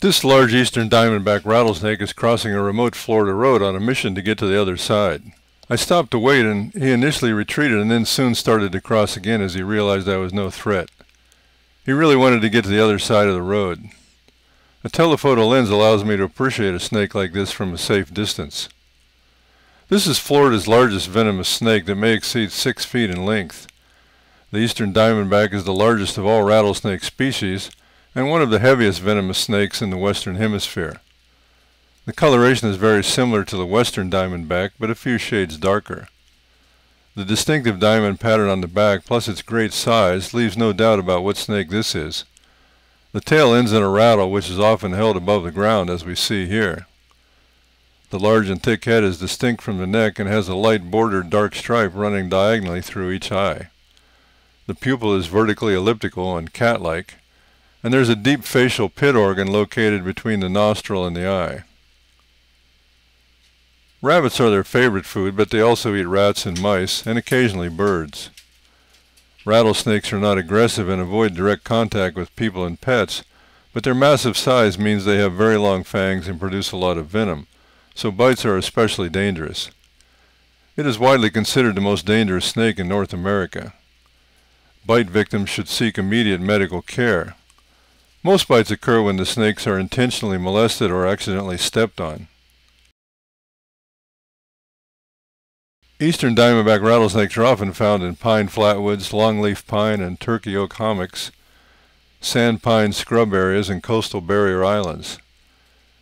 This large eastern diamondback rattlesnake is crossing a remote Florida road on a mission to get to the other side. I stopped to wait and he initially retreated and then soon started to cross again as he realized I was no threat. He really wanted to get to the other side of the road. A telephoto lens allows me to appreciate a snake like this from a safe distance. This is Florida's largest venomous snake that may exceed six feet in length. The eastern diamondback is the largest of all rattlesnake species and one of the heaviest venomous snakes in the western hemisphere. The coloration is very similar to the western diamondback, but a few shades darker. The distinctive diamond pattern on the back, plus its great size, leaves no doubt about what snake this is. The tail ends in a rattle, which is often held above the ground, as we see here. The large and thick head is distinct from the neck and has a light bordered dark stripe running diagonally through each eye. The pupil is vertically elliptical and cat-like, and there's a deep facial pit organ located between the nostril and the eye. Rabbits are their favorite food, but they also eat rats and mice, and occasionally birds. Rattlesnakes are not aggressive and avoid direct contact with people and pets, but their massive size means they have very long fangs and produce a lot of venom, so bites are especially dangerous. It is widely considered the most dangerous snake in North America. Bite victims should seek immediate medical care. Most bites occur when the snakes are intentionally molested or accidentally stepped on. Eastern diamondback rattlesnakes are often found in pine flatwoods, longleaf pine and turkey oak hummocks, sand pine scrub areas, and coastal barrier islands.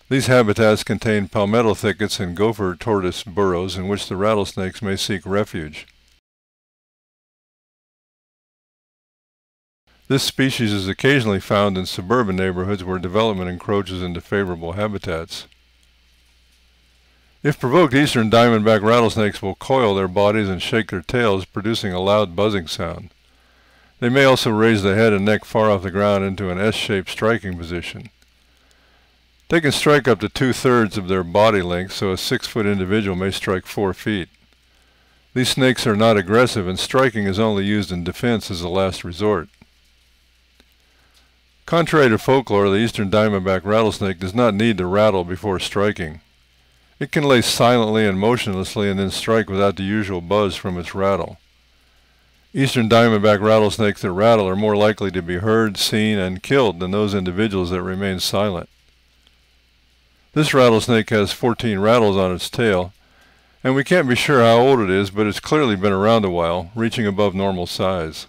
These habitats contain palmetto thickets and gopher tortoise burrows in which the rattlesnakes may seek refuge. This species is occasionally found in suburban neighborhoods where development encroaches into favorable habitats. If provoked, eastern diamondback rattlesnakes will coil their bodies and shake their tails, producing a loud buzzing sound. They may also raise the head and neck far off the ground into an S-shaped striking position. They can strike up to two-thirds of their body length, so a six-foot individual may strike four feet. These snakes are not aggressive, and striking is only used in defense as a last resort. Contrary to folklore, the eastern diamondback rattlesnake does not need to rattle before striking. It can lay silently and motionlessly and then strike without the usual buzz from its rattle. Eastern diamondback rattlesnakes that rattle are more likely to be heard, seen, and killed than those individuals that remain silent. This rattlesnake has 14 rattles on its tail, and we can't be sure how old it is, but it's clearly been around a while, reaching above normal size.